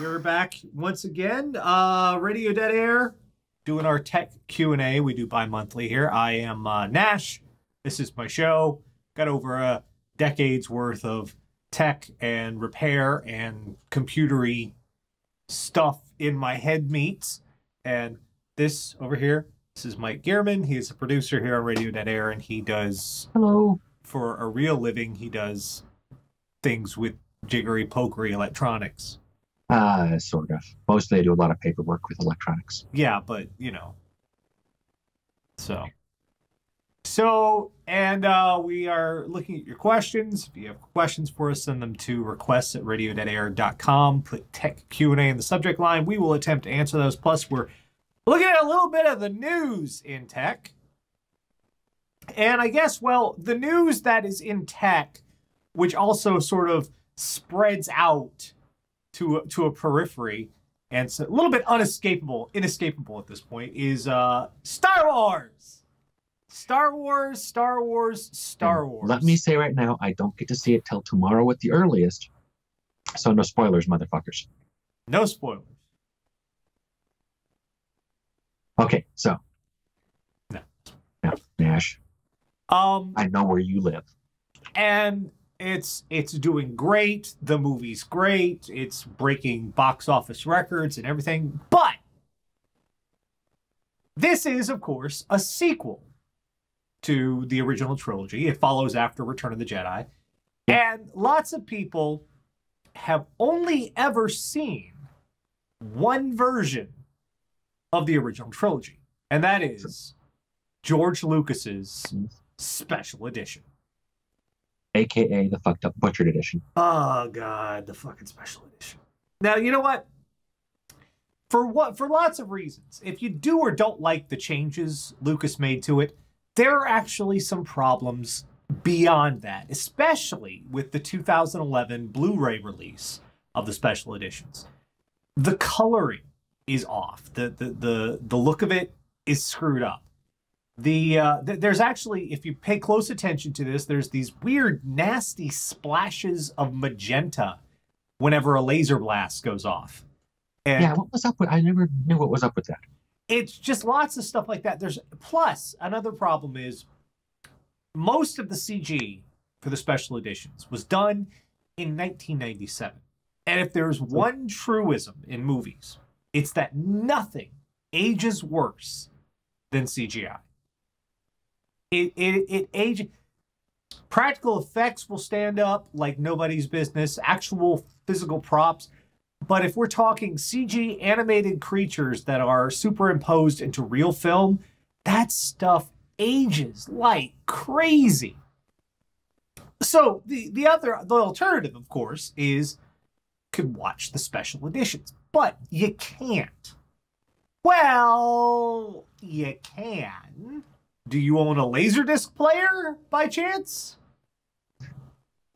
we're back once again. Uh, Radio Dead Air, doing our tech Q and A. We do bi-monthly here. I am uh, Nash. This is my show. Got over a decade's worth of tech and repair and computery stuff in my head meets. And this over here, this is Mike Gearman. He's a producer here on Radio Dead Air, and he does Hello. for a real living. He does things with jiggery pokery electronics. Uh, sort of. Mostly I do a lot of paperwork with electronics. Yeah, but you know. So. So, and uh, we are looking at your questions. If you have questions for us, send them to requests at radio.air.com. Put tech Q&A in the subject line. We will attempt to answer those. Plus, we're looking at a little bit of the news in tech. And I guess, well, the news that is in tech, which also sort of spreads out to a, to a periphery, and it's a little bit unescapable, inescapable at this point, is uh, Star Wars. Star Wars, Star Wars, Star Wars. Let me say right now, I don't get to see it till tomorrow at the earliest. So no spoilers, motherfuckers. No spoilers. Okay, so. No. Now, Nash, Um, I know where you live. and it's it's doing great. The movie's great. It's breaking box office records and everything. But this is, of course, a sequel to the original trilogy. It follows after Return of the Jedi, and lots of people have only ever seen one version of the original trilogy, and that is George Lucas's special edition. AKA the fucked up butchered edition. Oh god, the fucking special edition. Now you know what? For what for lots of reasons. If you do or don't like the changes Lucas made to it, there are actually some problems beyond that, especially with the 2011 Blu-ray release of the special editions. The coloring is off. The the the, the look of it is screwed up. The uh, th- there's actually, if you pay close attention to this, there's these weird, nasty splashes of magenta whenever a laser blast goes off, and Yeah, what was up with I never knew what was up with that. it's just lots of stuff like that. There's plus another problem is most of the CG for the special editions was done in 1997, and if there's one truism in movies, it's that nothing ages worse than CGI. It it it age practical effects will stand up like nobody's business. Actual physical props. But if we're talking CG animated creatures that are superimposed into real film, that stuff ages like crazy. So the the other the alternative, of course, is could watch the special editions, but you can't. Well, you can. Do you own a Laserdisc player by chance?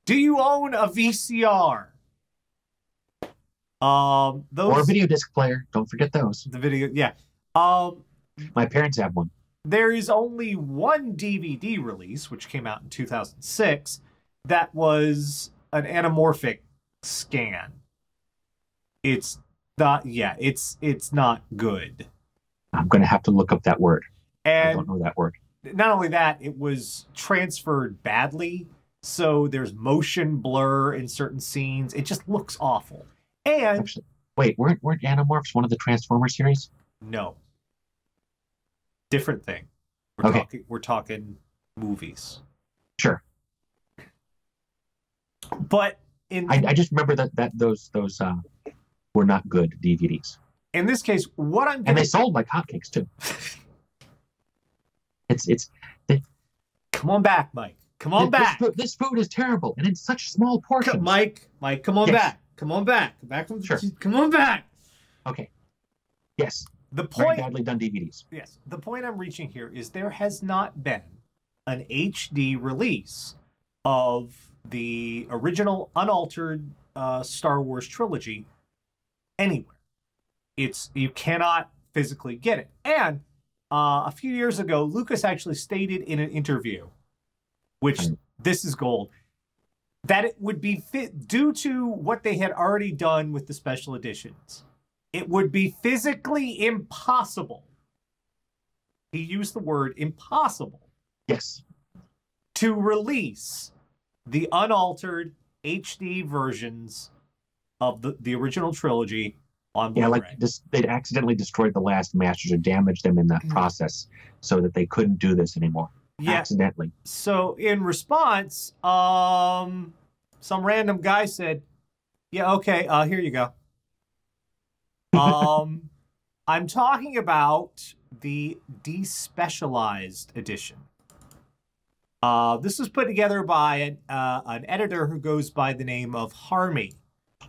Do you own a VCR? Um, those Or a video disc player. Don't forget those. the video, yeah. Um, My parents have one. there is only one DVD release, which came out in 2006, that was an anamorphic scan. It's not, yeah, it's it's not good. I'm gonna have to look up that word. I don't know that word. not only that, it was transferred badly. So there's motion blur in certain scenes. It just looks awful. And Actually, wait, weren't weren't Animorphs one of the Transformer series? no, different thing. We're Okay. talking. We're talking movies. Sure. But in I, I just remember that that those those uh, were not good DVDs, in this case, what I'm and they sold like hotcakes too. It's it's come on back, Mike. Come on this, back, food, this food is terrible, and in such small portions. Come- Mike. Mike, come on Yes. back. Come on back. Come back from. the, Sure. Come on back. Okay. Yes, The very point. badly done DVDs. Yes. The point I'm reaching here is there has not been an HD release of the original unaltered uh, Star Wars trilogy anywhere. It's you cannot physically get it. And uh, a few years ago, Lucas actually stated in an interview, which Mm. this is gold. that it would be fit due to what they had already done with the special editions. It would be physically impossible. He used the word impossible Yes. to release the unaltered HD versions of the, the original trilogy on Yeah, Blu-ray. like this, they'd accidentally destroyed the last masters or damaged them in that Mm. process so that they couldn't do this anymore. yeah. Accidentally. So in response, um, some random guy said, "Yeah, okay, uh, here you go." Um, I'm talking about the despecialized edition. Uh, this was put together by an, uh, an editor who goes by the name of Harmy.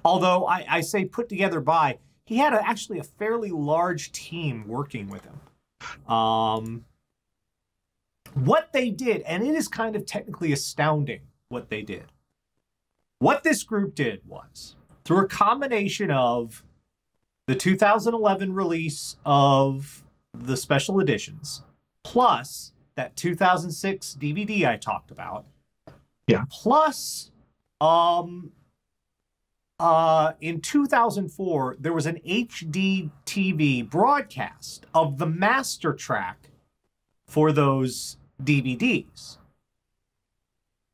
Although I, I say put together by, he had a, actually a fairly large team working with him. Um, what they did, and it is kind of technically astounding what they did. What this group did was through a combination of the 2011 release of the special editions, plus that 2006 DVD I talked about, Yeah. plus um uh in 2004 there was an HD TV broadcast of the master track for those DVDs.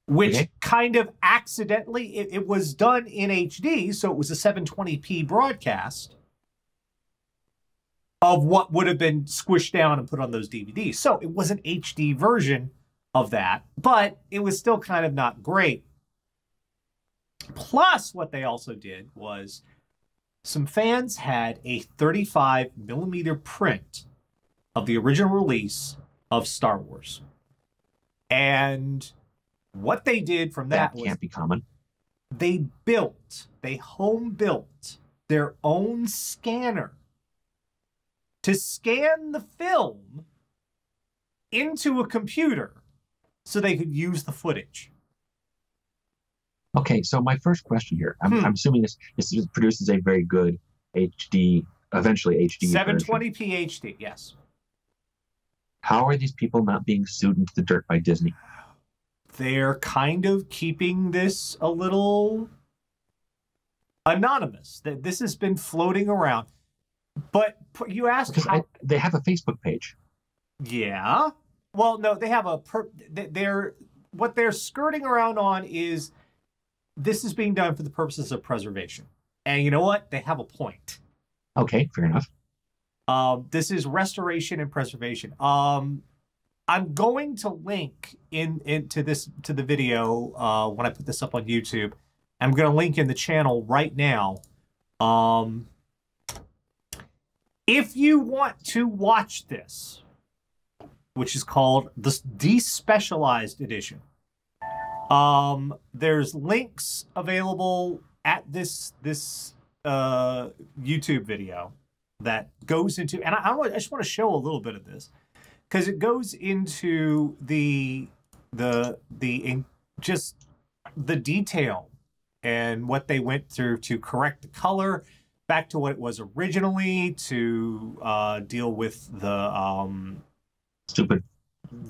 Which Okay. kind of accidentally, it, it was done in HD, so it was a 720p broadcast of what would have been squished down and put on those DVDs. So it was an HD version of that, but it was still kind of not great. Plus, what they also did was some fans had a 35 millimeter print of the original release of Star Wars. And what they did from that, That can't be common. they built, they home built their own scanner to scan the film into a computer so they could use the footage. Okay, so my first question here, I'm, Hmm. I'm assuming this, this produces a very good HD, eventually HD. 720p HD, yes. How are these people not being sued into the dirt by Disney? They're kind of keeping this a little anonymous. That this has been floating around. But you asked Because how I, they have a Facebook page. Yeah. Well, no, they have a per. They're what they're skirting around on is this is being done for the purposes of preservation, and you know what? They have a point. Okay, fair enough. Um, this is restoration and preservation. Um, I'm going to link in into this to the video uh, when I put this up on YouTube. I'm going to link in the channel right now. Um, if you want to watch this, which is called the despecialized edition, um, there's links available at this this uh, YouTube video that goes into, and I, I, just want to show a little bit of this because it goes into the the the just the detail and what they went through to correct the color back to what it was originally to uh, deal with the um, Stupid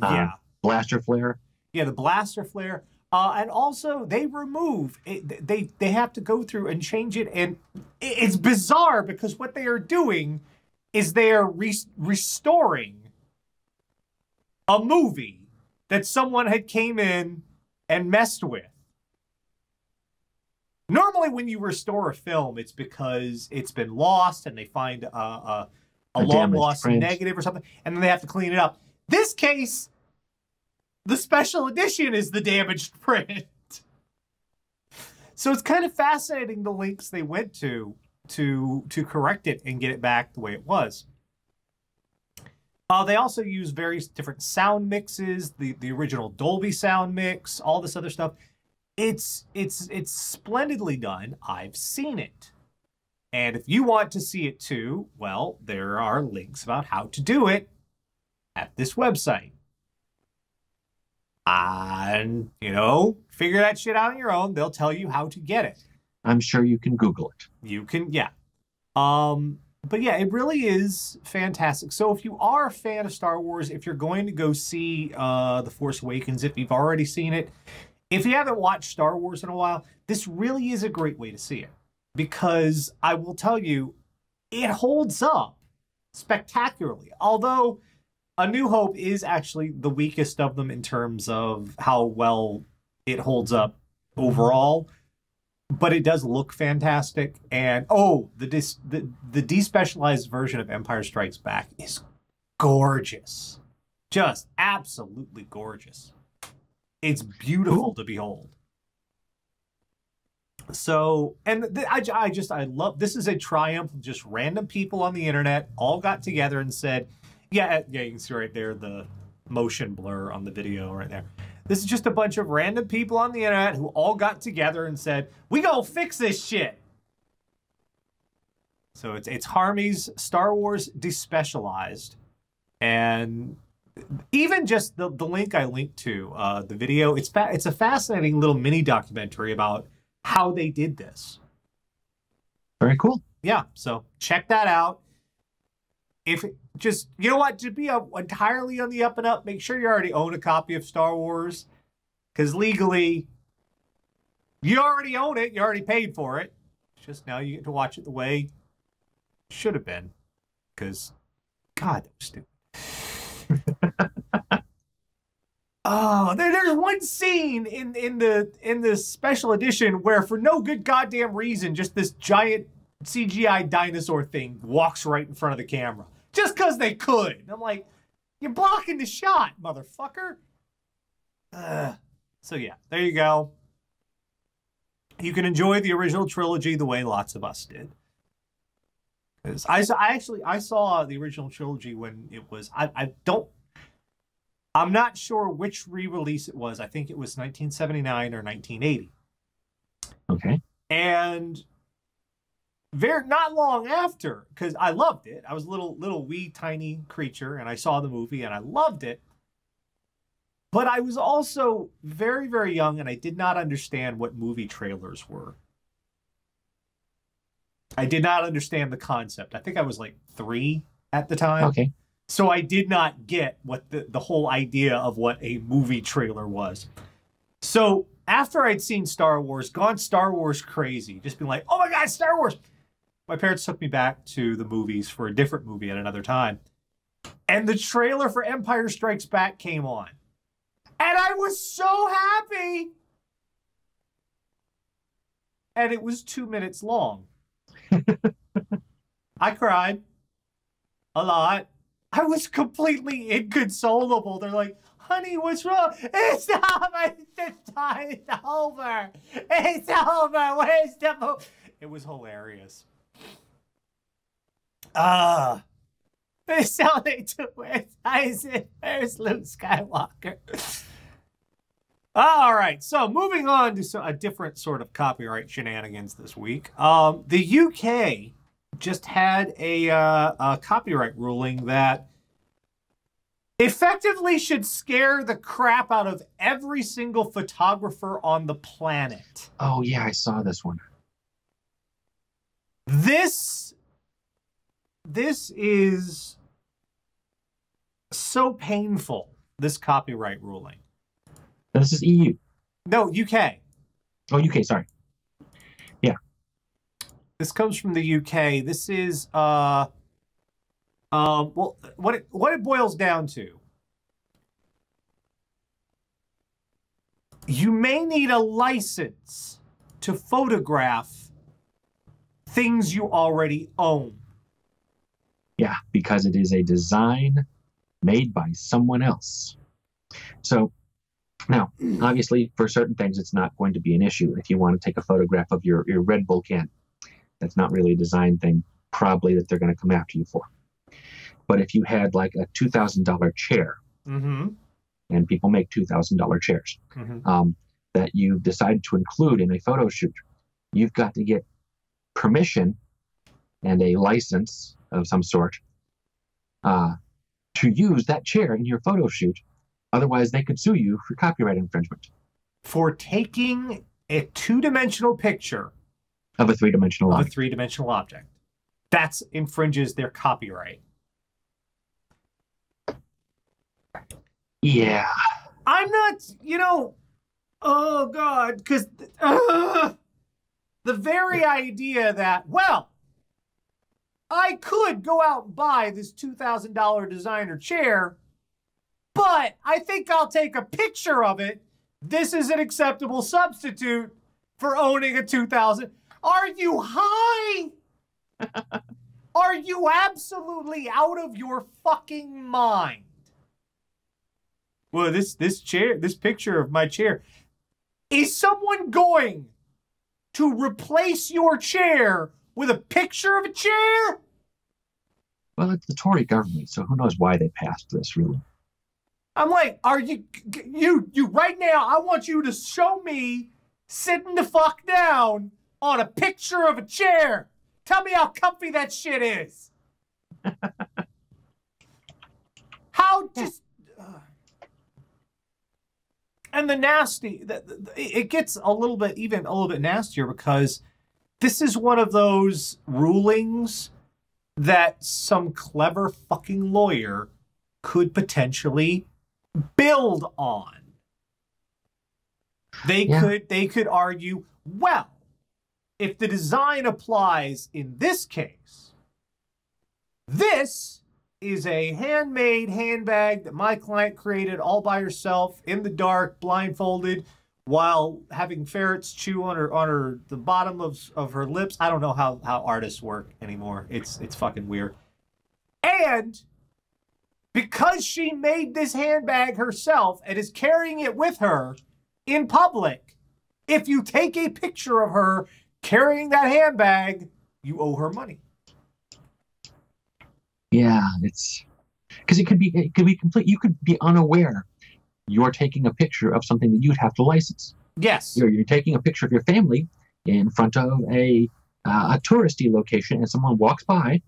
Uh, yeah blaster flare. yeah the blaster flare uh, and also they remove it, they they have to go through and change it and it's bizarre because what they are doing is they are re- restoring a movie that someone had came in and messed with normally when you restore a film it's because it's been lost and they find a, a, a A long lost print. negative or something and then they have to clean it up this case the special edition is the damaged print. So it's kind of fascinating the links they went to to to correct it and get it back the way it was. Uh, they also use various different sound mixes, the the original Dolby sound mix, all this other stuff. It's it's it's splendidly done. I've seen it. And if you want to see it too, well, there are links about how to do it at this website. And, you know, figure that shit out on your own. They'll tell you how to get it. I'm sure you can Google it. You can, yeah. Um, but yeah, it really is fantastic. So if you are a fan of Star Wars, if you're going to go see uh, The Force Awakens, if you've already seen it, if you haven't watched Star Wars in a while, this really is a great way to see it because I will tell you, it holds up spectacularly. Although A New Hope is actually the weakest of them in terms of how well it holds up overall, but it does look fantastic. And oh, the dis- the the despecialized version of Empire Strikes Back is gorgeous, just absolutely gorgeous. It's beautiful to behold. So, and th- I, I just, I love this is a triumph of just random people on the internet all got together and said, yeah, yeah, you can see right there the motion blur on the video right there. This is just a bunch of random people on the internet who all got together and said, we gonna fix this shit. So it's it's Harmy's Star Wars Despecialized. And even just the, the link I linked to, uh, the video, it's fa- it's a fascinating little mini documentary about how they did this. Very cool. Yeah, so check that out. If just you know what, to be a, entirely on the up and up, make sure you already own a copy of Star Wars, because legally, you already own it. You already paid for it. Just now you get to watch it the way it should have been. Because, God, that was stupid. Oh, there, there's one scene in in the in the special edition where, for no good goddamn reason, just this giant CGI dinosaur thing walks right in front of the camera, just because they could. And I'm like, you're blocking the shot, motherfucker. Ugh. So yeah, there you go. You can enjoy the original trilogy the way lots of us did. I, saw- I actually I saw the original trilogy when it was I, I don't I'm not sure which re-release it was. I think it was 1979 or 1980. Okay. And very not long after, because I loved it. I was a little little wee tiny creature, and I saw the movie and I loved it. But I was also very very young, and I did not understand what movie trailers were. I did not understand the concept. I think I was like three at the time. Okay. So I did not get what the, the whole idea of what a movie trailer was. So after I'd seen Star Wars, gone Star Wars crazy, just being like, oh my God, Star Wars. My parents took me back to the movies for a different movie at another time. And the trailer for Empire Strikes Back came on. And I was so happy. And it was two minutes long. I cried a lot. I was completely inconsolable. They're like, honey, what's wrong? It's not it's time. It's over. It's over. Where's the mo-? It was hilarious. Ah. How they do it. Isaac, where's Luke Skywalker? All right, so moving on to so- a different sort of copyright shenanigans this week. Um, the UK just had a, uh, a copyright ruling that effectively should scare the crap out of every single photographer on the planet. Oh yeah, I saw this one. This this is so painful. This copyright ruling. This is EU. No, UK. Oh, UK. Sorry. Yeah. This comes from the UK. This is uh um well what it what it boils down to. You may need a license to photograph things you already own. Yeah, because it is a design made by someone else. So now, obviously, for certain things, it's not going to be an issue. If you want to take a photograph of your, your Red Bull can, that's not really a design thing, probably that they're going to come after you for. But if you had like a $2,000 chair, Mm-hmm. and people make $2,000 chairs, mm-hmm. um, that you've decided to include in a photo shoot, you've got to get permission and a license of some sort uh, to use that chair in your photo shoot. Otherwise, they could sue you for copyright infringement For taking a two-dimensional picture of a three dimensional of a object. three-dimensional object. That's infringes their copyright. Yeah. I'm not, you know, Oh God, because uh, the very idea that well, I could go out and buy this two thousand dollar designer chair, but I think I'll take a picture of it. This is an acceptable substitute for owning a two thousand. Are you high? Are you absolutely out of your fucking mind? Well, this this chair, this picture of my chair, is someone going to replace your chair with a picture of a chair? Well, it's the Tory government, so who knows why they passed this ruling. I'm like, are you you you right now? I want you to show me sitting the fuck down on a picture of a chair. Tell me how comfy that shit is. how just uh, and the nasty the, the, it gets a little bit even a little bit nastier because this is one of those rulings that some clever fucking lawyer could potentially build on. They Yeah. could they could argue, well, if the design applies in this case, this is a handmade handbag that my client created all by herself in the dark, blindfolded, while having ferrets chew on her on her the bottom of, of her lips. I don't know how, how artists work anymore. It's it's fucking weird. And because she made this handbag herself and is carrying it with her in public, if you take a picture of her carrying that handbag, you owe her money. Yeah, it's because it could be it could be complete. You could be unaware you're taking a picture of something that you'd have to license. Yes. You're, you're taking a picture of your family in front of a uh, a touristy location, and someone walks by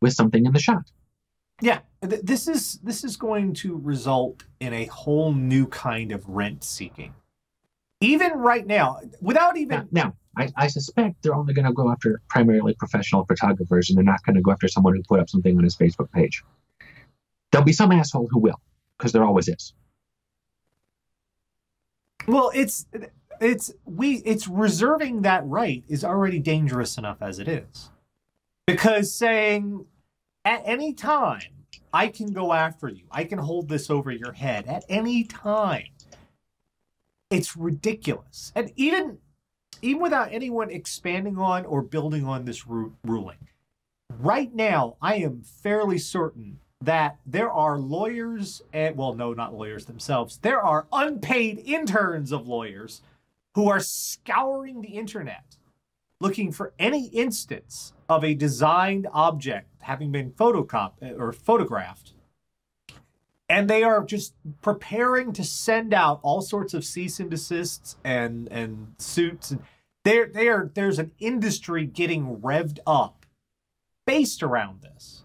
with something in the shot. Yeah, th- this is this is going to result in a whole new kind of rent seeking. Even right now, without Now, even now I, I suspect they're only going to go after primarily professional photographers, and they're not going to go after someone who put up something on his Facebook page. There'll be some asshole who will, because there always is. Well, it's it's we it's reserving that right is already dangerous enough as it is. Because saying at any time I can go after you. I can hold this over your head at any time. It's ridiculous. And even even without anyone expanding on or building on this ru- ruling, right now I am fairly certain that there are lawyers and well no not lawyers themselves. There are unpaid interns of lawyers who are scouring the internet looking for any instance of a designed object having been photocopied or photographed. And they are just preparing to send out all sorts of cease and desists and and suits. And there there there's an industry getting revved up based around this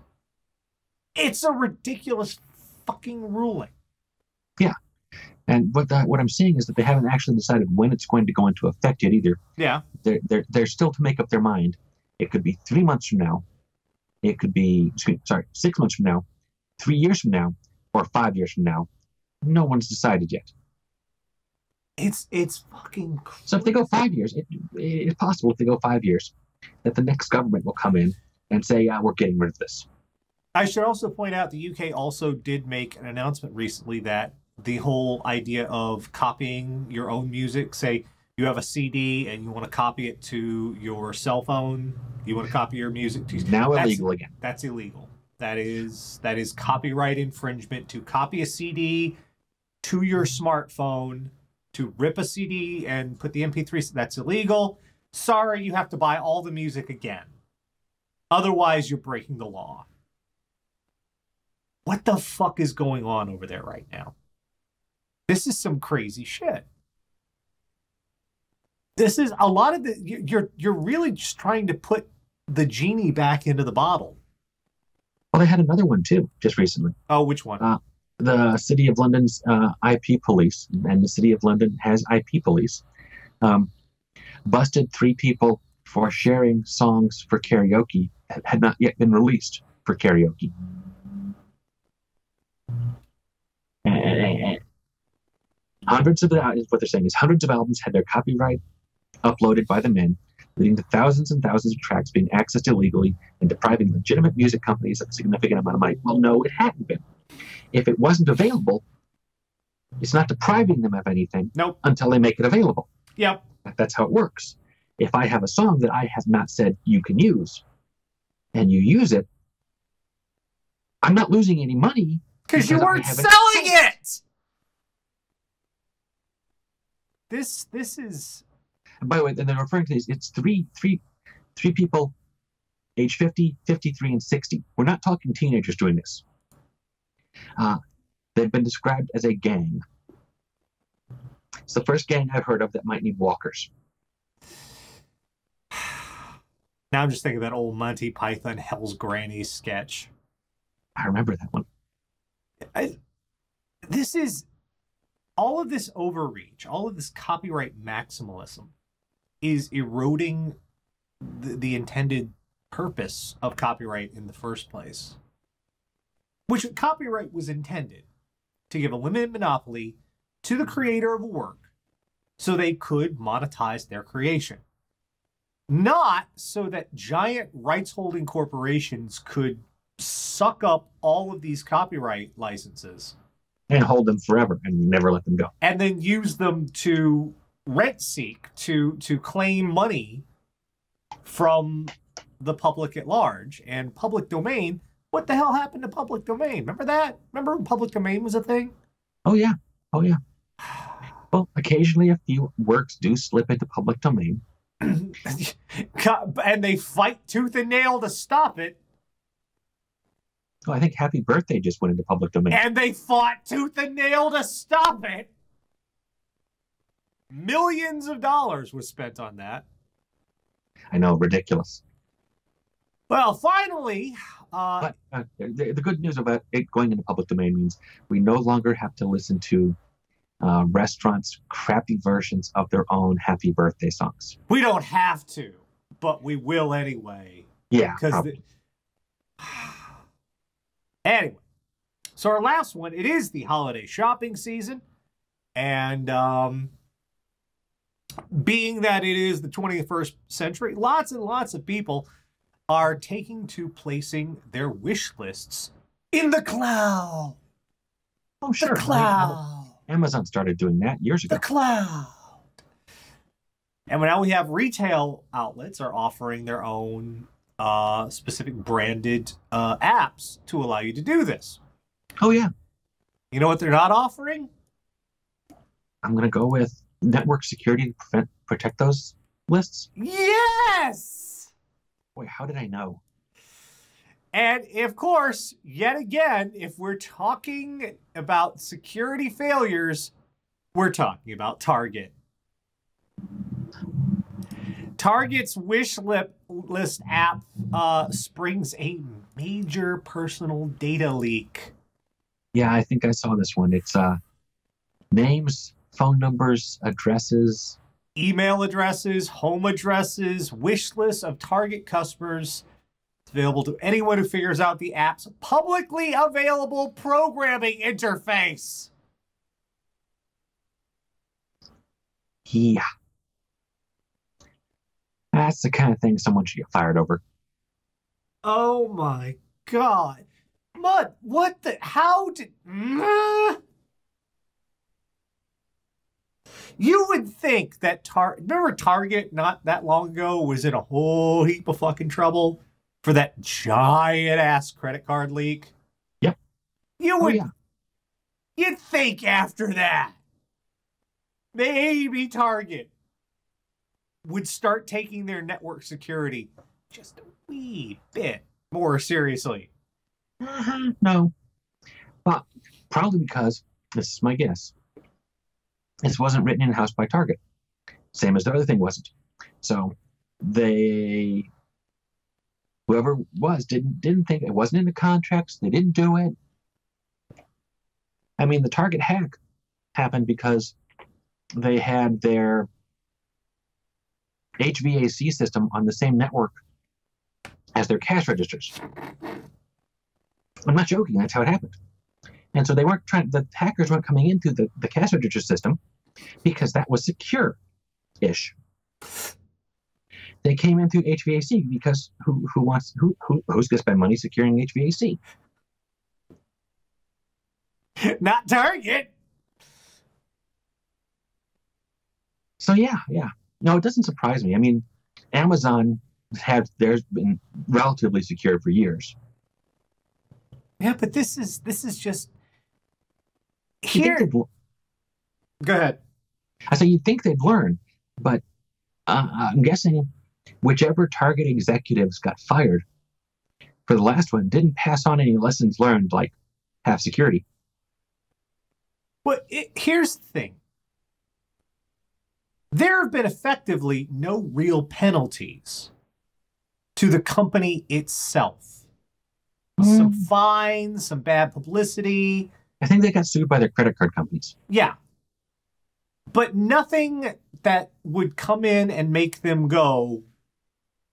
it's a ridiculous fucking ruling Yeah. And what the, what I'm seeing is that they haven't actually decided when it's going to go into effect yet either. yeah They're, they're, they're still to make up their mind. It could be three months from now. It could be, excuse sorry, six months from now, three years from now, or five years from now. No one's decided yet. it's it's fucking crazy. So if they go five years, it, it's possible if they go five years that the next government will come in and say, yeah, we're getting rid of this. I should also point out the UK also did make an announcement recently that the whole idea of copying your own music, say you have a CD and you want to copy it to your cell phone, you want to copy your music to Now that's- illegal again. That's illegal. That is that is copyright infringement to copy a CD to your smartphone, to rip a CD and put the MP3 that's illegal. Sorry, you have to buy all the music again. Otherwise, you're breaking the law. What the fuck is going on over there right now? This is some crazy shit. This is a lot of the you- you're you're really just trying to put the genie back into the bottle. Well, they had another one too, just recently. Oh, which one? Uh, the City of London's uh, IP police, and the City of London has IP police, um, busted three people for sharing songs for karaoke that had not yet been released for karaoke. And- and- and- Hundreds of the, what they're saying is hundreds of albums had their copyright uploaded by the men, leading to thousands and thousands of tracks being accessed illegally and depriving legitimate music companies of a significant amount of money. Well, no, it hadn't been. If it wasn't available, it's not depriving them of anything Nope. until they make it available. Yep. That's how it works. If I have a song that I have not said you can use, and you use it, I'm not losing any money Because you weren't selling sold it. This this is by the way, and they're referring to this, it's three, three, three people, age 50, 53, and 60. We're not talking teenagers doing this. Uh, they've been described as a gang. It's the first gang I've heard of that might need walkers. now I'm just thinking of that old Monty Python Hell's Granny sketch. I remember that one. I, this is all of this overreach, all of this copyright maximalism is eroding the, the intended purpose of copyright in the first place. Which copyright was intended to give a limited monopoly to the creator of a work so they could monetize their creation. Not so that giant rights holding corporations could suck up all of these copyright licenses And hold them forever and never let them go. and then use them to rent seek to to claim money from the public at large and public domain what the hell happened to public domain remember that remember when public domain was a thing Oh, yeah. Oh, yeah. Well, occasionally a few works do slip into public domain. And they fight tooth and nail to stop it Oh, I think Happy Birthday just went into public domain. and they fought tooth and nail to stop it millions of dollars was spent on that I know, ridiculous. well finally uh, But uh, the, the good news about it going into public domain means we no longer have to listen to uh, restaurants' crappy versions of their own happy birthday songs. We don't have to, but we will anyway. Yeah, Because. anyway, so our last one, it is the holiday shopping season, and um, being that it is the 21st century, lots and lots of people are taking to placing their wish lists in the cloud. oh sure. The cloud. Amazon started doing that years ago. the cloud. And now we have retail outlets are offering their own uh, specific branded uh, apps to allow you to do this. Oh yeah, You know what they're not offering? I'm gonna go with network security to prevent, protect those lists. Yes! Wait, how did I know? And of course, yet again, if we're talking about security failures, we're talking about Target. Target's wish lip list app uh, springs a major personal data leak. Yeah, I think I saw this one. It's uh, names, phone numbers, addresses. Email addresses, home addresses, wish lists of Target customers. It's available to anyone who figures out the app's publicly available programming interface. Yeah, that's the kind of thing someone should get fired over. Oh my god. Mud, what the how did Mm. You would think that Tar remember Target not that long ago was in a whole heap of fucking trouble for that giant ass credit card leak? Yep. You Oh would yeah, you'd think after that maybe Target would start taking their network security just a wee bit more seriously. Uh-huh, no, but probably because this is my guess. This wasn't written in house by Target, same as the other thing wasn't. So they, whoever was, didn't didn't think it wasn't in the contracts. They didn't do it. I mean, the Target hack happened because they had their HVAC system on the same network as their cash registers. I'm not joking. That's how it happened. And so they weren't trying, the hackers weren't coming in through the, the cash register system because that was secure ish. They came in through HVAC because who, who wants, who, who, who's going to spend money securing HVAC? Not Target. So yeah, yeah. No, it doesn't surprise me. I mean, Amazon had theirs been relatively secure for years. Yeah, but this is this is just here. Go ahead. I say you'd think they'd learn, but uh, I'm guessing whichever Target executives got fired for the last one didn't pass on any lessons learned, like have security. But it, here's the thing. There have been effectively no real penalties to the company itself. Some hmm. fines, some bad publicity. I think they got sued by their credit card companies. Yeah. But nothing that would come in and make them go,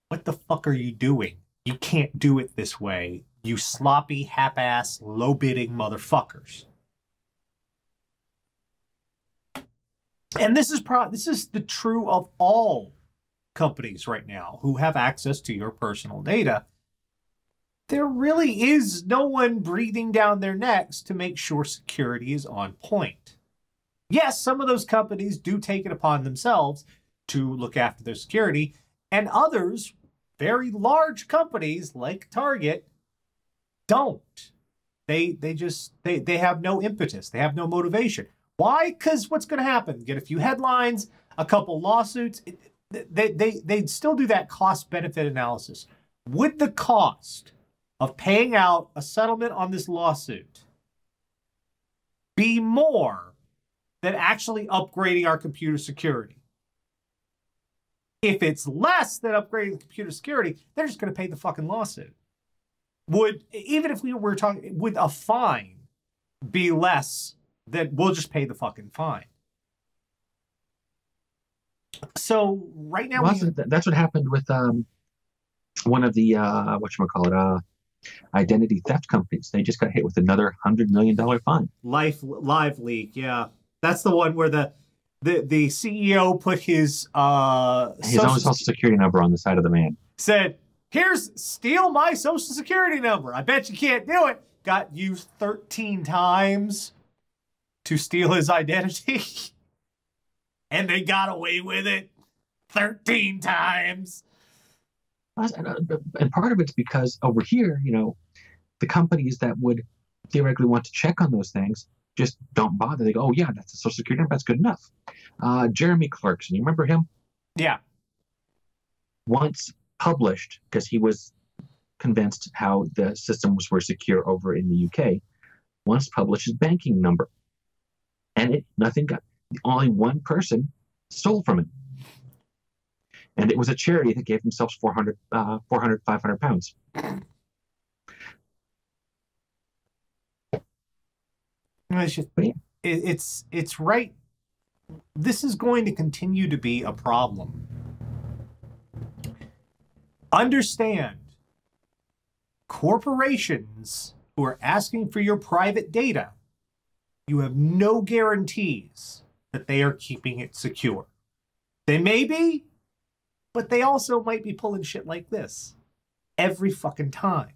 What the fuck are you doing? You can't do it this way, you sloppy, half ass, low bidding motherfuckers. And this is pro- this is the true of all companies right now who have access to your personal data. There really is no one breathing down their necks to make sure security is on point. Yes, some of those companies do take it upon themselves to look after their security, and others, very large companies like Target, don't. They they just they they have no impetus. They have no motivation. Why? Because what's going to happen? Get a few headlines, a couple lawsuits. It- They they they'd still do that cost benefit analysis. Would the cost of paying out a settlement on this lawsuit be more than actually upgrading our computer security? If it's less than upgrading the computer security, they're just going to pay the fucking lawsuit. Would even if we were talking, would a fine be less than we'll just pay the fucking fine? So right now, Well, we, that's, what happened with um, one of the uh, what call it uh, identity theft companies. They just got hit with another hundred million dollar fine. Life LifeLock, yeah, that's the one where the the the CEO put his uh His social own social security number on the side of the man. said, "Here's steal my social security number. I bet you can't do it." Got used 13 times to steal his identity, and they got away with it 13 times. And uh, part of it's because over here, you know, the companies that would theoretically want to check on those things just don't bother. They go, "Oh yeah, that's a social security number. That's good enough." Uh, Jeremy Clarkson, you remember him? Yeah, once published because he was convinced how the systems were secure over in the UK. Once published his banking number, and it nothing got only one person stole from him, and it was a charity that gave themselves 400, uh, 400 500 pounds. It's just- yeah. it- it's it's right. This is going to continue to be a problem. Understand, corporations who are asking for your private data, you have no guarantees that they are keeping it secure. They may be, but they also might be pulling shit like this every fucking time.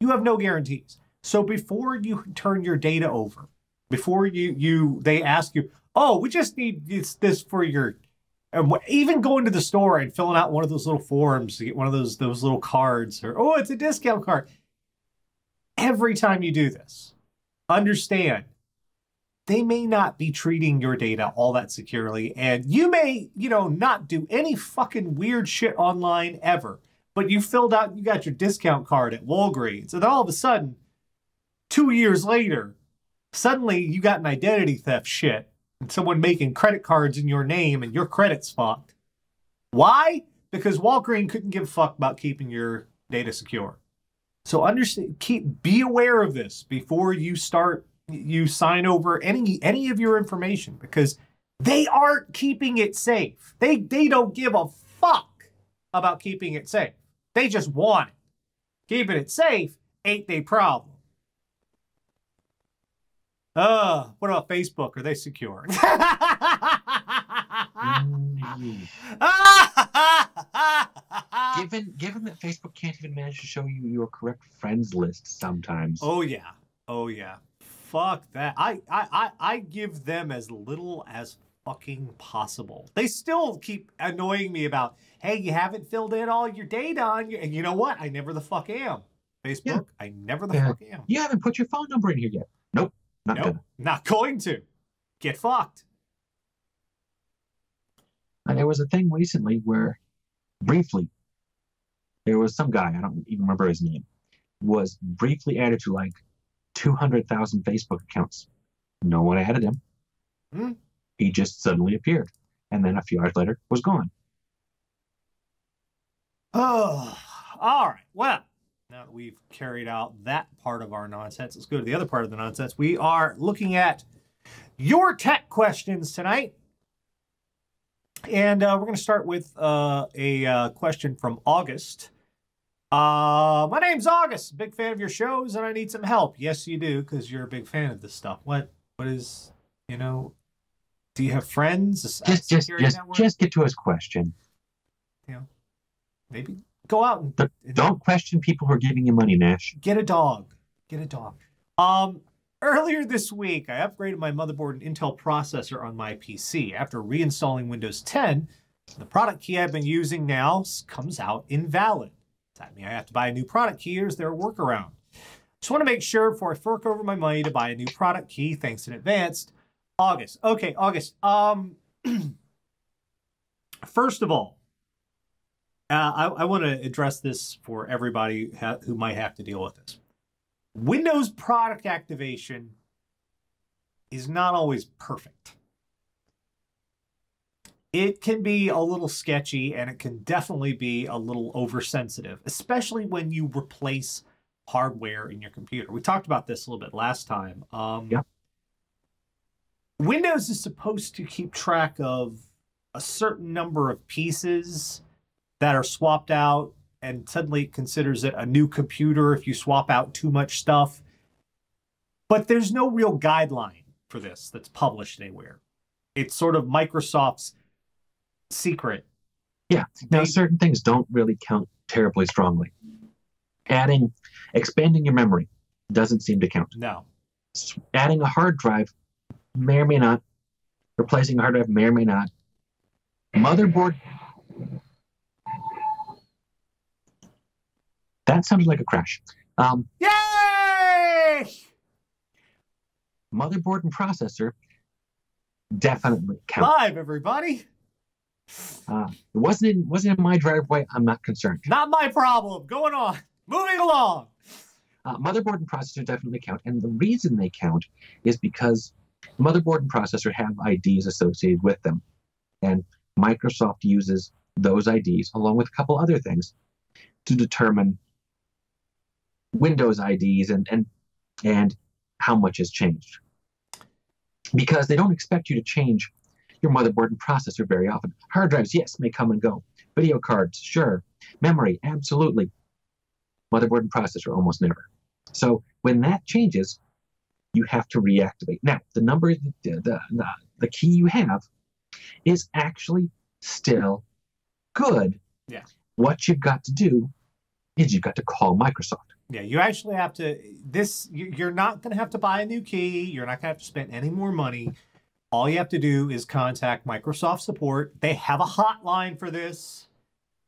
You have no guarantees. So before you turn your data over, before you you they ask you, oh, we just need this this for your, and even going to the store and filling out one of those little forms to get one of those those little cards, or oh, it's a discount card. Every time you do this, understand they may not be treating your data all that securely, and you may, you know, not do any fucking weird shit online ever. But you filled out, you got your discount card at Walgreens, and then all of a sudden, two years later, suddenly you got an identity theft shit and someone making credit cards in your name and your credit's fucked. Why? Because Walgreens couldn't give a fuck about keeping your data secure. So understand keep be aware of this before you start you sign over any any of your information because they aren't keeping it safe. They they don't give a fuck about keeping it safe. They just want it. Keeping it safe ain't their problem. Uh, what about Facebook? Are they secure? Given given that Facebook can't even manage to show you your correct friends list sometimes. oh yeah. Oh yeah. Fuck that. I, I I I give them as little as fucking possible. They still keep annoying me about, hey, you haven't filled in all your data on your and you know what? I never the fuck am. Facebook, Yeah. I never the Yeah. fuck am. You haven't put your phone number in here yet. Nope. Not Nope, gonna. not going to. Get fucked. And there was a thing recently where briefly there was some guy, I don't even remember his name, was briefly added to like 200,000 Facebook accounts. No one added him. Hmm. He just suddenly appeared. And then a few hours later was gone. Oh, all right. Well, now that we've carried out that part of our nonsense, let's go to the other part of the nonsense. We are looking at your tech questions tonight. And uh, we're going to start with uh, a uh, question from August. Uh, my name's August, big fan of your shows, and I need some help. Yes, you do, because you're a big fan of this stuff. What? What is? You know? Do you have friends? Just just just network? just get to his question. Yeah. Maybe go out and, But and Don't question people who are giving you money, Nash. get a dog. Get a dog. Um, earlier this week, I upgraded my motherboard and Intel processor on my PC. After reinstalling Windows 10, the product key I've been using now comes out invalid. That mean I have to buy a new product key there a workaround? Just want to make sure before I fork over my money to buy a new product key. Thanks in advance. August. Okay, August. Um, first of all, uh, I, I want to address this for everybody who might have to deal with this. Windows product activation is not always perfect. It can be a little sketchy and it can definitely be a little oversensitive, especially when you replace hardware in your computer. We talked about this a little bit last time. Um, Yep. Windows is supposed to keep track of a certain number of pieces that are swapped out and suddenly it considers it a new computer if you swap out too much stuff. But there's no real guideline for this that's published anywhere. It's sort of Microsoft's secret. Yeah. Now, certain things don't really count terribly strongly. Adding, expanding your memory doesn't seem to count. no. Adding a hard drive may or may not. Replacing a hard drive may or may not. Motherboard. That sounded like a crash. Um, Yay! motherboard and processor definitely count. Live, everybody. Uh, it wasn't in wasn't in my driveway. I'm not concerned. Not my problem. Going on. Moving along. Uh, motherboard and processor definitely count, and the reason they count is because motherboard and processor have IDs associated with them, and Microsoft uses those IDs along with a couple other things to determine Windows IDs and and and how much has changed. Because they don't expect you to change your motherboard and processor very often. Hard drives, yes, may come and go. Video cards, sure. Memory, absolutely. Motherboard and processor, almost never. So when that changes, you have to reactivate. Now, the number, the, the, the, key you have is actually still good. Yeah. What you've got to do is you've got to call Microsoft. Yeah, you actually have to. This you- you're not going to have to buy a new key. You're not going to have to spend any more money. All you have to do is contact Microsoft support. They have a hotline for this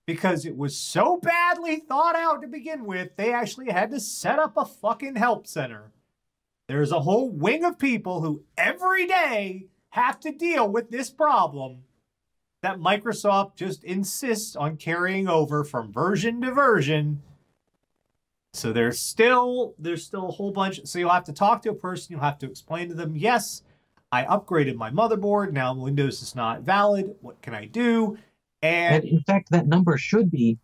because it was so badly thought out to begin with. They actually had to set up a fucking help center. There's a whole wing of people who every day have to deal with this problem that Microsoft just insists on carrying over from version to version. So there's still there's still a whole bunch. So you'll have to talk to a person. You'll have to explain to them, yes, I upgraded my motherboard. Now Windows is not valid. What can I do? And And in fact, that number should be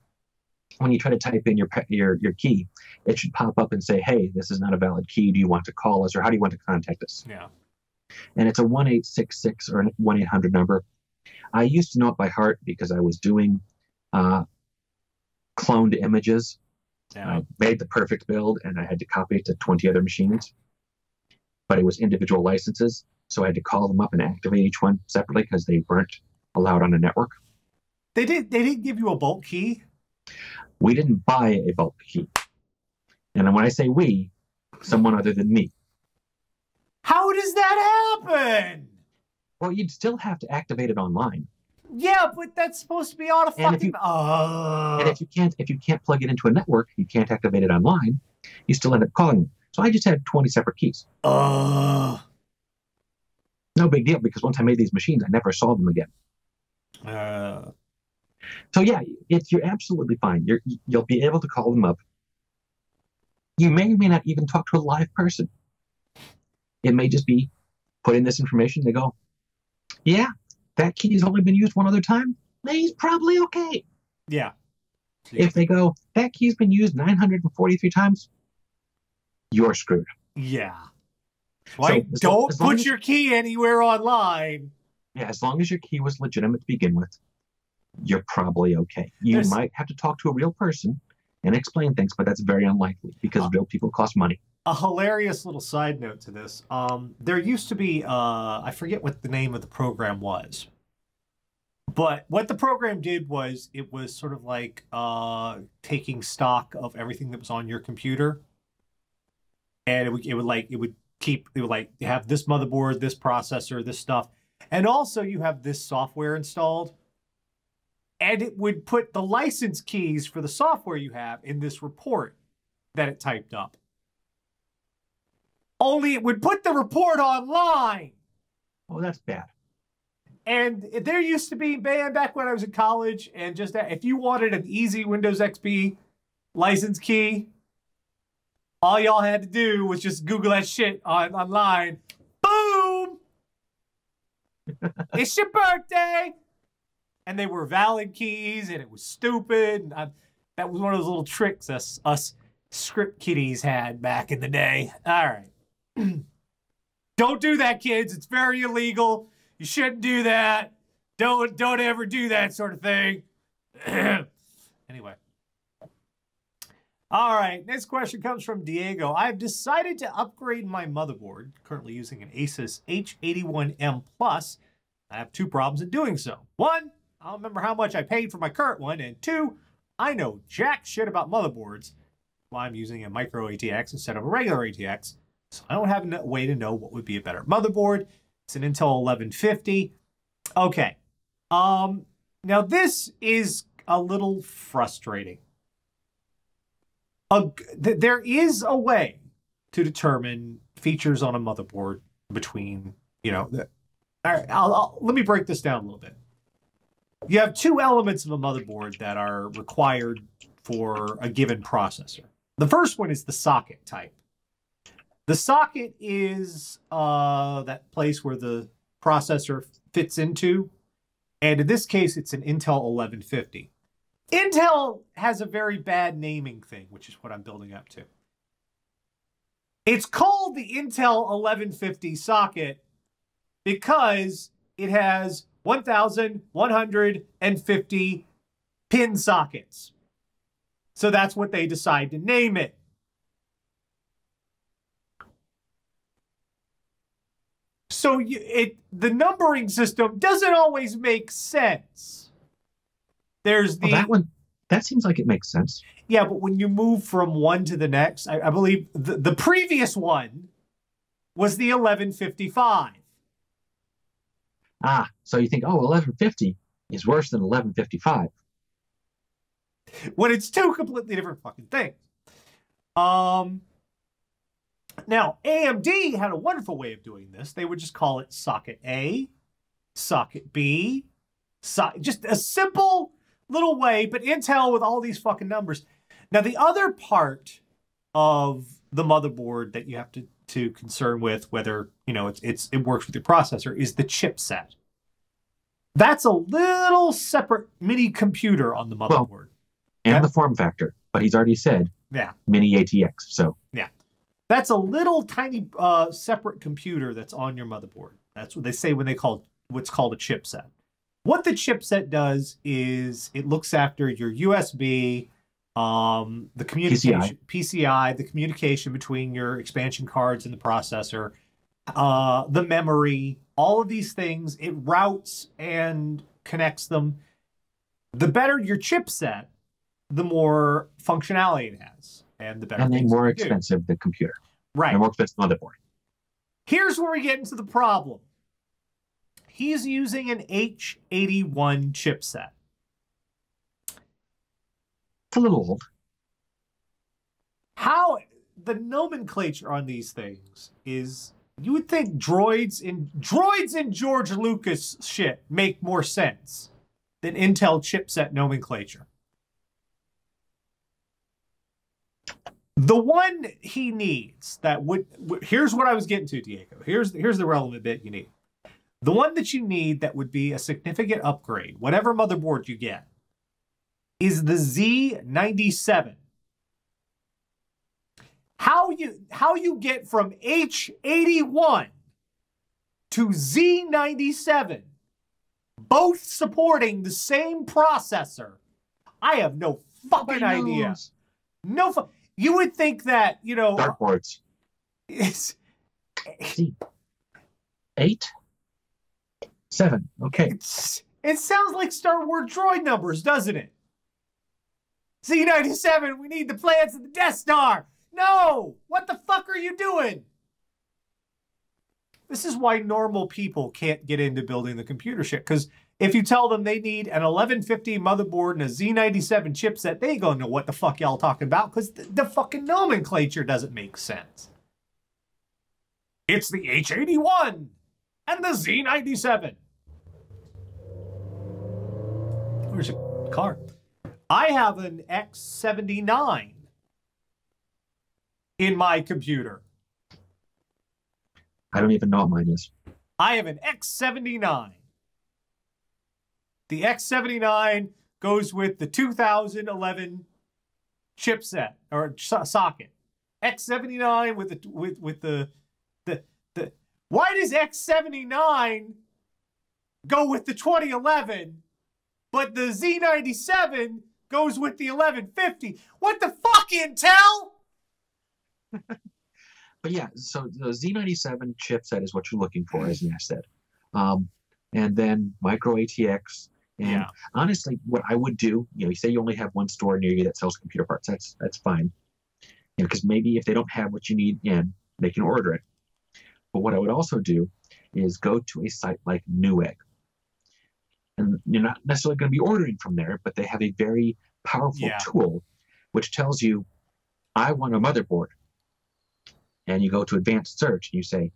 when you try to type in your your your key, it should pop up and say, "Hey, this is not a valid key. Do you want to call us, or how do you want to contact us?" yeah, And it's a one eight six six or one eight hundred number. I used to know it by heart because I was doing uh, cloned images. yeah, I made the perfect build, and I had to copy it to twenty other machines. but it was individual licenses. So I had to call them up and activate each one separately because they weren't allowed on a network. They did. They didn't give you a bulk key. We didn't buy a bulk key. And when I say we, someone other than me. How does that happen? Well, you'd still have to activate it online. Yeah, but that's supposed to be on a And if you- Uh, And if you can't if you can't plug it into a network, you can't activate it online, you still end up calling them. So I just had 20 separate keys. uh, No big deal because once I made these machines, I never saw them again. uh, So yeah, it's you're absolutely fine. You're you'll be able to call them up. You may or may not even talk to a live person. It may just be put in this information. They go, yeah, that key has only been used one other time. He's probably okay. yeah. If they go, that key's been used 943 times, you're screwed. Yeah. Why So, don't as long put as- your key anywhere online? Yeah, as long as your key was legitimate to begin with, you're probably okay. You There's- might have to talk to a real person and explain things, but that's very unlikely because Uh, real people cost money. A hilarious little side note to this. Um, there used to be uh, I forget what the name of the program was, but what the program did was it was sort of like uh, taking stock of everything that was on your computer, and it would, it would like it would keep like have this motherboard, this processor, this stuff, and also you have this software installed. And it would put the license keys for the software you have in this report that it typed up. Only it would put the report online. Oh, that's bad. And there used to be, man, back when I was in college, and just that, if you wanted an easy Windows XP license key, all y'all had to do was just Google that shit on online. Boom! it's your birthday! And they were valid keys, and it was stupid. And I, that was one of those little tricks us, us script kiddies had back in the day. All right. Don't do that, kids. It's very illegal. You shouldn't do that. Don't don't ever do that sort of thing. anyway. All right, next question comes from Diego. I've decided to upgrade my motherboard, currently using an Asus H81M Plus. I have two problems in doing so. One, I don't remember how much I paid for my current one, and two, I know jack shit about motherboards. Why I'm using a micro ATX instead of a regular ATX. So I don't have a way to know what would be a better motherboard. It's an Intel 1150. Okay. Um, now this is a little frustrating. A, th- there is a way to determine features on a motherboard between, you know, the, all right, I'll, I'll, let me break this down a little bit. You have two elements of a motherboard that are required for a given processor. The first one is the socket type. The socket is uh, that place where the processor fits into. And in this case, it's an Intel 1150. Intel has a very bad naming thing, which is what I'm building up to. It's called the Intel 1150 socket because it has 1,150 pin sockets. So that's what they decide to name it. So you, it the numbering system doesn't always make sense. There's the that one, that seems like it makes sense. yeah, but when you move from one to the next, I, I believe the, the previous one was the 1155. Ah, so you think, oh, 1150 is worse than 1155. when it's two completely different fucking things. Um, now AMD had a wonderful way of doing this. They would just call it socket A, socket B, so, just a simple little way. But Intel with all these fucking numbers. Now the other part of the motherboard that you have to to concern with whether you know it's it's it works with your processor is the chipset. That's a little separate mini computer on the Well, motherboard. And Yeah. the form factor. But he's already said Yeah. mini ATX. So Yeah. That's a little tiny uh, separate computer that's on your motherboard. That's what they say when they call what's called a chipset. What the chipset does is it looks after your USB, um, the communication PCI. the communication between your expansion cards and the processor, uh, the memory, all of these things. It routes and connects them. The better your chipset, the more functionality it has, and the better. And the more can do. expensive the computer. Right. And the more expensive motherboard. Here's where we get into the problem. He's using an H81 chipset. It's a little old. How the nomenclature on these things is you would think droids in droids in George Lucas shit make more sense than Intel chipset nomenclature. The one he needs that would here's what I was getting to, Diego. Here's here's the relevant bit you need. The one that you need that would be a significant upgrade, whatever motherboard you get, is the Z97. How you how you get from H81 to Z97, both supporting the same processor, I have no fucking Nobody idea. No, fu- you would think that you know. Dartboards. It's, See. Eight? Seven. Okay. it's it sounds like Star Wars droid numbers, doesn't it? Z97, we need the plans of the Death Star. No, what the fuck are you doing? This is why normal people can't get into building the computer shit. Because if you tell them they need an 1150 motherboard and a Z97 chipset, they gonna know what the fuck y'all talking about because the fucking nomenclature doesn't make sense. It's the H81 and the Z97. Where's your car? I have an X79 in my computer. I don't even know what mine is. I have an X79. The X79 goes with the 2011 chipset or so- socket. X79 with the with with the the the why does X79 go with the 2011 but the Z97 goes with the 1150? What the fuck Intel? But yeah, so the Z97 chipset is what you're looking for, as Nash said. Um, and then micro ATX. And Yeah. honestly, what I would do, you know, you say you only have one store near you that sells computer parts. That's that's fine. You know, because maybe if they don't have what you need in, they can order it. But what I would also do is go to a site like Newegg. And you're not necessarily going to be ordering from there, but they have a very powerful Yeah. tool which tells you, I want a motherboard and you go to advanced search and you say,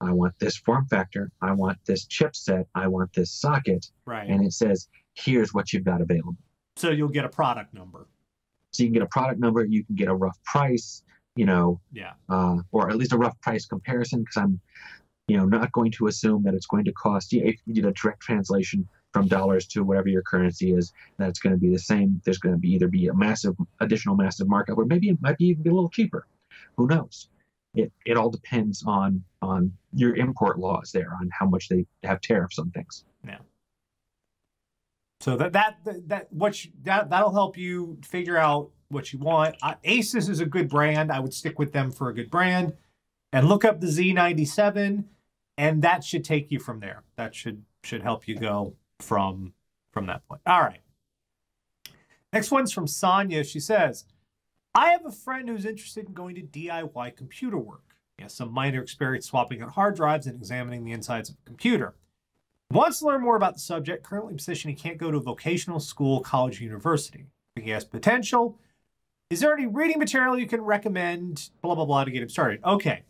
I want this form factor, I want this chipset, I want this socket, Right. and it says, here's what you've got available. so you'll get a product number. So you can get a product number, you can get a rough price, you know, Yeah. uh, or at least a rough price comparison, because I'm, you know, not going to assume that it's going to cost you, if you did a direct translation from dollars to whatever your currency is, that it's going to be the same. There's going to be either be a massive, additional massive markup, or maybe it might be even be a little cheaper. Who knows? It, it all depends on on your import laws there, on how much they have tariffs on things. Yeah. So that that that, what you, that that'll help you figure out what you want. Uh, Asus is a good brand. I would stick with them for a good brand, and look up the Z97, and that should take you from there. That should should help you go from from that point. All right. Next one's from Sonia. She says, "I have a friend who's interested in going to DIY computer work. He has some minor experience swapping out hard drives and examining the insides of a computer." Wants to learn more about the subject. Currently in position, he can't go to a vocational school, college, university. He has potential. Is there any reading material you can recommend? Blah blah blah to get him started. Okay.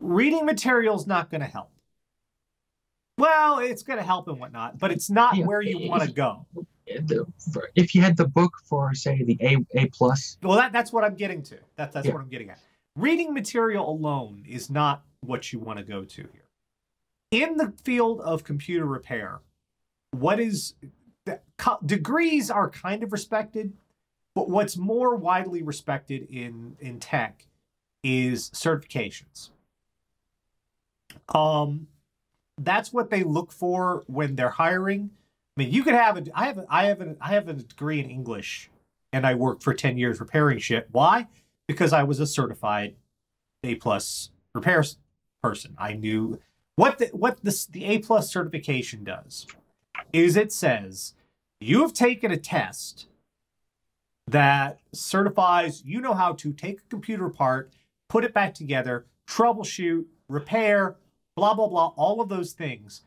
Reading material's not going to help. Well, it's going to help and whatnot, but it's not Yeah, where you want to go. If you had the book for, say, the A A plus, Well, that, that's what I'm getting to. That, that's Yeah. what I'm getting at. Reading material alone is not what you want to go to here. In the field of computer repair, what is degrees are kind of respected, but what's more widely respected in in tech is certifications. Um, that's what they look for when they're hiring. I mean, you could have a I have a, I have a, I have a degree in English and I worked for 10 years repairing shit. Why? Because I was a certified A plus repair person. I knew what the what this the A plus certification does is it says you have taken a test that certifies you know how to take a computer apart, put it back together, troubleshoot, repair, blah blah blah, all of those things.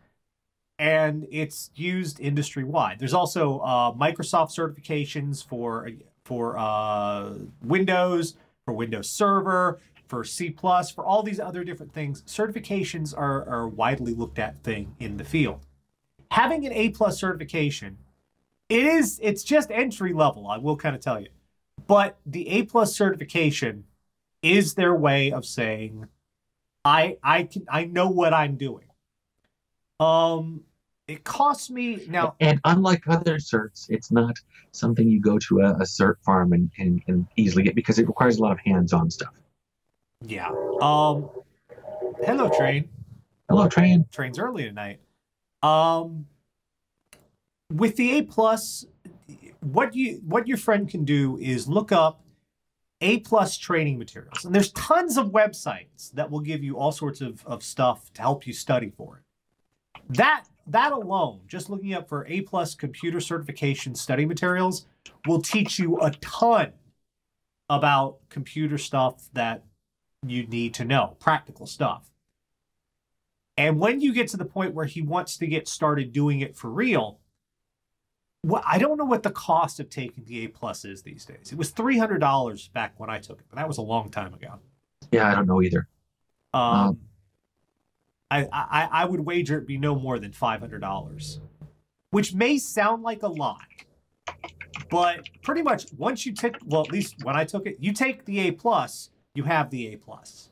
And it's used industry wide. There's also uh, Microsoft certifications for for uh, Windows, for Windows Server, for C for all these other different things. Certifications are, are widely looked at thing in the field. Having an A plus certification, it is it's just entry level. I will kind of tell you, but the A plus certification is their way of saying, I I can I know what I'm doing. Um, it costs me now. And unlike other certs, it's not something you go to a, a cert farm and, and, and easily get because it requires a lot of hands-on stuff. Yeah. Um. Hello, train. Hello, train. Train's early tonight. Um. With the A plus, what you what your friend can do is look up A plus training materials, and there's tons of websites that will give you all sorts of of stuff to help you study for it. That that alone, just looking up for A plus computer certification study materials, will teach you a ton about computer stuff that you need to know, practical stuff. And when you get to the point where he wants to get started doing it for real, well, I don't know what the cost of taking the A plus is these days. It was three hundred dollars back when I took it, but that was a long time ago. Yeah, I don't know either. Um, Um, I, I I would wager it'd be no more than five hundred dollars, which may sound like a lot, but pretty much once you take well, at least when I took it, you take the A plus, you have the A plus.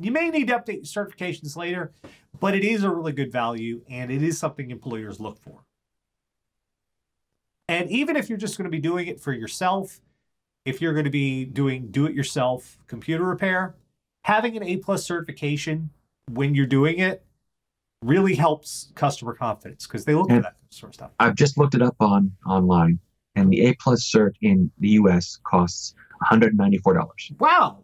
You may need to update your certifications later, but it is a really good value and it is something employers look for. And even if you're just going to be doing it for yourself, if you're going to be doing do it yourself computer repair, having an A plus certification when you're doing it really helps customer confidence because they look for that sort of stuff. I've just looked it up on online, and the A plus cert in the U.S. costs $194. Wow.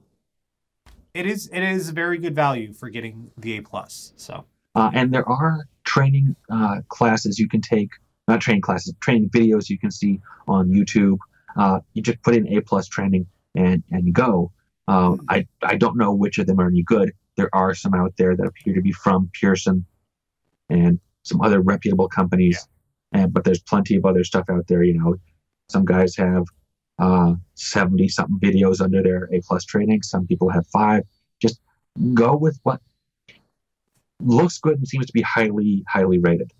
It is it is a very good value for getting the A plus. So Uh, and there are training uh, classes you can take, not training classes, training videos you can see on YouTube. Uh, you just put in A plus training and and you go. Uh, I I don't know which of them are any good. There are some out there that appear to be from Pearson and some other reputable companies, and but there's plenty of other stuff out there. You know, some guys have uh, seventy something videos under their A plus training. Some people have five. Just go with what looks good and seems to be highly highly rated.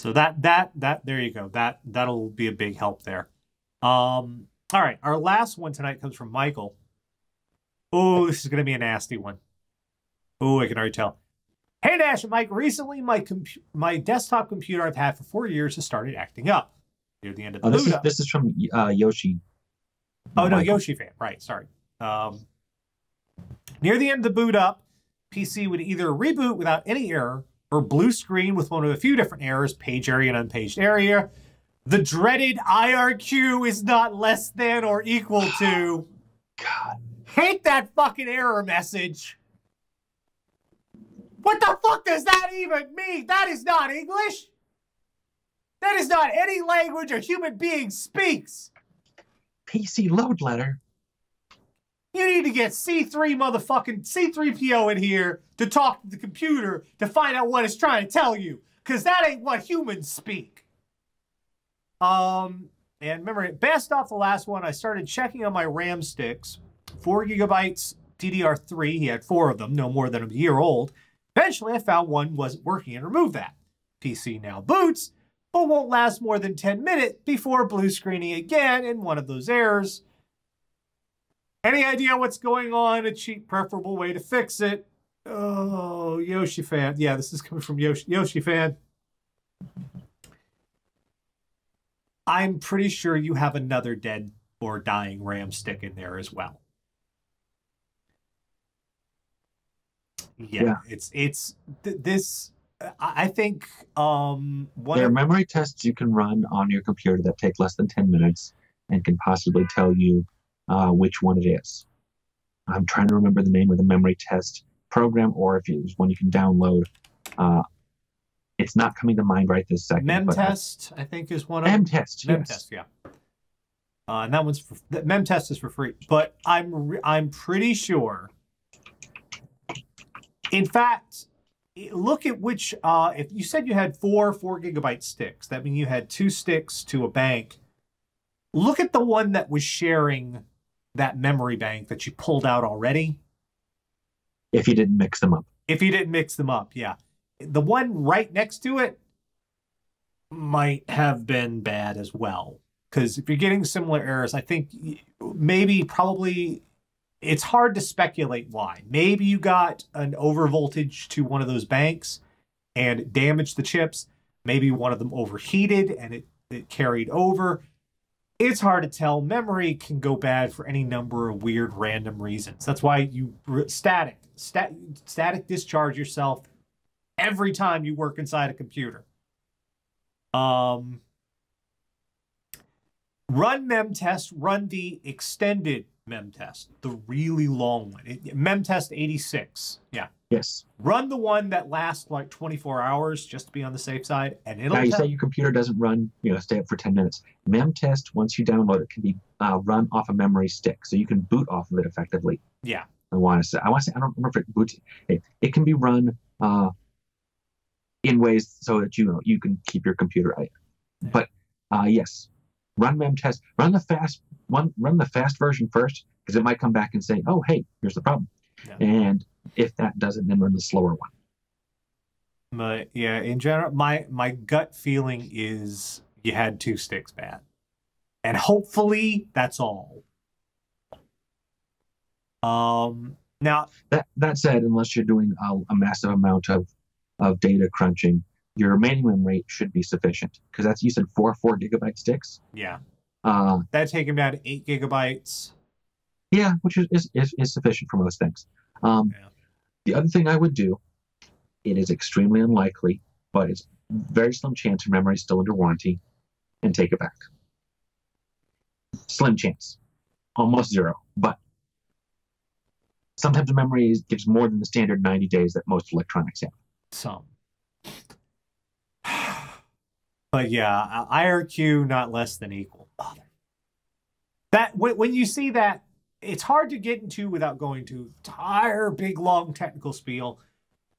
So that that that there you go. That that'll be a big help there. Um all right, our last one tonight comes from Michael. Oh, this is going to be a nasty one. Oh, I can already tell. Hey Nash and Mike, recently my my desktop computer I've had for 4 years has started acting up. Near the end of the Oh, this boot is up. this is from uh, Yoshi. Oh no, Michael. Yoshi fan. Right, sorry. Um, near the end of the boot up, PC would either reboot without any error or blue screen with one of a few different errors, page area and unpaged area. The dreaded IRQ is not less than or equal to. God. Hate that fucking error message. What the fuck does that even mean? That is not English. That is not any language a human being speaks. PC load letter. You need to get C3 motherfucking C3PO in here to talk to the computer to find out what it's trying to tell you. Cause that ain't what humans speak. Um, and remember, best off the last one, I started checking on my RAM sticks. Four gigabytes DDR3. He had four of them, no more than a year old. Eventually, I found one wasn't working and removed that. PC now boots, but won't last more than 10 minutes before blue screening again in one of those errors. Any idea what's going on? A cheap, preferable way to fix it? Oh, Yoshi fan. Yeah, this is coming from Yoshi, Yoshi fan. I'm pretty sure you have another dead or dying RAM stick in there as well. Yeah, Yeah. it's it's th- this. I think um one There are of, memory tests you can run on your computer that take less than 10 minutes and can possibly tell you uh, which one it is. I'm trying to remember the name of the memory test program, or if it's one you can download. Uh, it's not coming to mind right this second. but I- I think, is one of them. Memtest. Yes. Memtest, yeah. Uh, and that one's for the Memtest is for free, but I'm re- I'm pretty sure. In fact, look at which. Uh, if you said you had four four gigabyte sticks, that means you had two sticks to a bank. Look at the one that was sharing that memory bank that you pulled out already. If you didn't mix them up. If you didn't mix them up, yeah. The one right next to it might have been bad as well. Because if you're getting similar errors, I think maybe, probably, it's hard to speculate why. Maybe you got an overvoltage to one of those banks and damaged the chips. Maybe one of them overheated and it, it carried over. It's hard to tell. Memory can go bad for any number of weird random reasons. That's why you static stat, static discharge yourself every time you work inside a computer. Um, run mem test. Run the extended mem test, the really long one. Mem test eighty six. Yeah, Yes. run the one that lasts like twenty four hours just to be on the safe side, and it'll Now you say your computer doesn't run, you know, stay up for 10 minutes. Memtest, once you download it, can be uh, run off a memory stick, so you can boot off of it effectively. Yeah. I want to say, I want to say, I don't remember if it boots. It, it can be run uh, in ways so that you know you can keep your computer out. Yeah. But uh, yes, run Memtest. Run the fast one. Run the fast version first, because it might come back and say, "Oh, hey, here's the problem." Yeah. And if that doesn't, then run the slower one. But yeah, in general, my my gut feeling is you had two sticks bad, and hopefully that's all. Um. Now, That that said, unless you're doing a, a massive amount of of data crunching, your remaining rate should be sufficient because that's you said four four gigabyte sticks. yeah, Uh, that take him down to eight gigabytes. yeah, which is is, is, is sufficient for most things. Um, Yeah. The other thing I would do, it is extremely unlikely, but it's very slim chance your memory is still under warranty, and take it back. Slim chance, almost zero, but sometimes the memory gives more than the standard 90 days that most electronics have. Some. But yeah, IRQ not less than equal. Bother. That when, when you see that, it's hard to get into without going to entire big long technical spiel.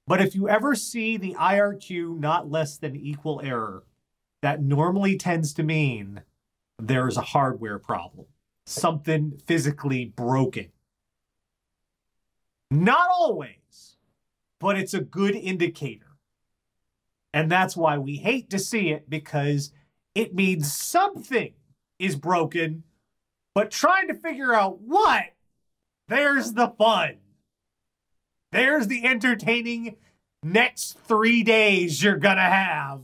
But if you ever see the IRQ not less than equal error, that normally tends to mean there is a hardware problem, something physically broken. Not always, but it's a good indicator. And that's why we hate to see it because it means something is broken, but trying to figure out what, there's the fun. There's the entertaining next three days you're gonna have.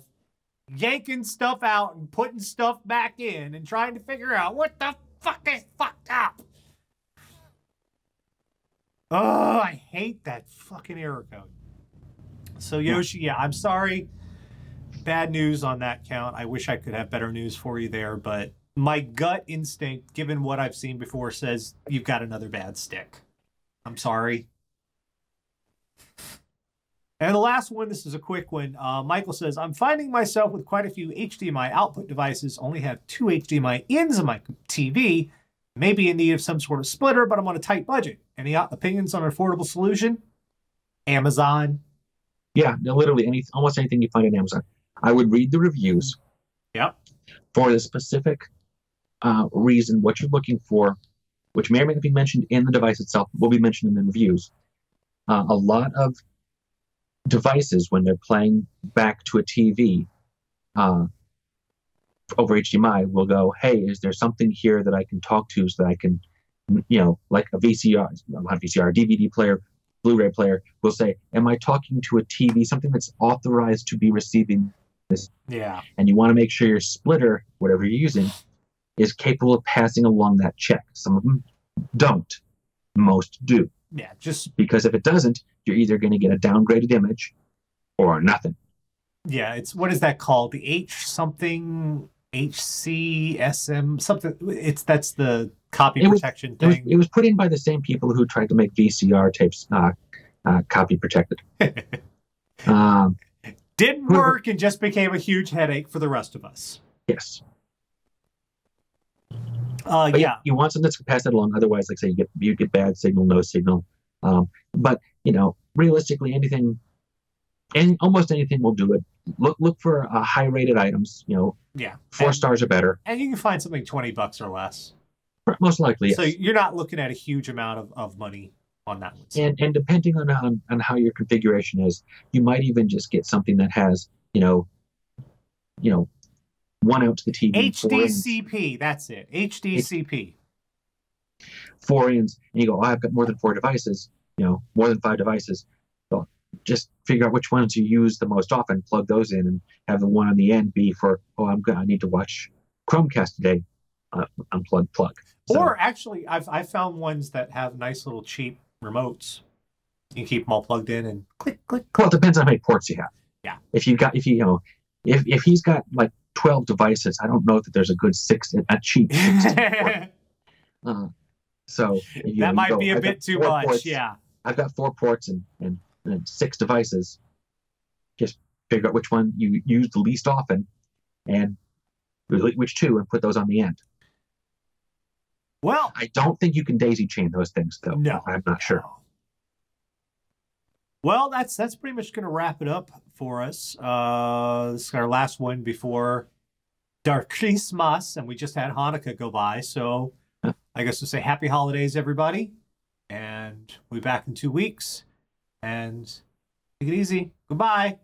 Yanking stuff out and putting stuff back in and trying to figure out what the fuck is fucked up. Oh, I hate that fucking error code. So Yoshi, yeah, I'm sorry. Bad news on that count. I wish I could have better news for you there, but my gut instinct, given what I've seen before, says you've got another bad stick. I'm sorry. And the last one, this is a quick one. Uh, Michael says, I'm finding myself with quite a few HDMI output devices, only have two HDMI ins on my TV, maybe in need of some sort of splitter, but I'm on a tight budget. Any opinions on an affordable solution? Amazon. Yeah, no, literally any almost anything you find on Amazon. I would read the reviews. Yep. For the specific uh, reason, what you're looking for, which may or may not be mentioned in the device itself, will be mentioned in the reviews. Uh, a lot of devices, when they're playing back to a TV uh, over HDMI, will go, "Hey, is there something here that I can talk to so that I can, you know, like a VCR, not VCR, DVD player, Blu-ray player will say, "Am I talking to a TV, something that's authorized to be receiving this?" Yeah. And you want to make sure your splitter, whatever you're using, is capable of passing along that check. Some of them don't. Most do, Yeah. Just, because if it doesn't, you're either going to get a downgraded image or nothing. yeah. It's, what is that called? The H something, HCSM, something. It's, that's the copy It was- protection It was, thing. it was put in by the same people who tried to make VCR tapes uh, uh, copy protected. um, Didn't work and just became a huge headache for the rest of us. yes. Uh, But yeah. you want something that's pass that along. Otherwise, like say, you get you get bad signal, no signal. Um, but you know, realistically, anything, and almost anything will do it. Look look for uh, high rated items. You know, Yeah. four and, stars or better. And you can find something 20 bucks or less. Most likely, yes. So you're not looking at a huge amount of, of money on that one. and and depending on, on on how your configuration is, you might even just get something that has you know, you know, one out to the TV, HDCP, that's it. HDCP. four ins, and you go, oh, I've got more than four devices. You know, more than five devices. So just figure out which ones you use the most often, plug those in, and have the one on the end be for, oh, I'm good. I need to watch Chromecast today. Uh, unplug, plug. So- Or actually, I've I've found ones that have nice little cheap remotes. You can keep them all plugged in and click, click, Well, it depends on how many ports you have. Yeah. If you've got, if you, you know, if if he's got like twelve devices, I don't know that there's a good six, a cheap. 16 that Uh, so you- you might go, be a I've bit too much. ports, Yeah. I've got four ports and, and and six devices. Just figure out which one you use the least often, and which two, and put those on the end. Well, I don't think you can daisy chain those things, though. No. I'm not sure. Well, that's that's pretty much going to wrap it up for us. Uh, this is our last one before Dark Christmas, and we just had Hanukkah go by. So I guess we'll say happy holidays, everybody, and we'll be back in two weeks. And take it easy. Goodbye.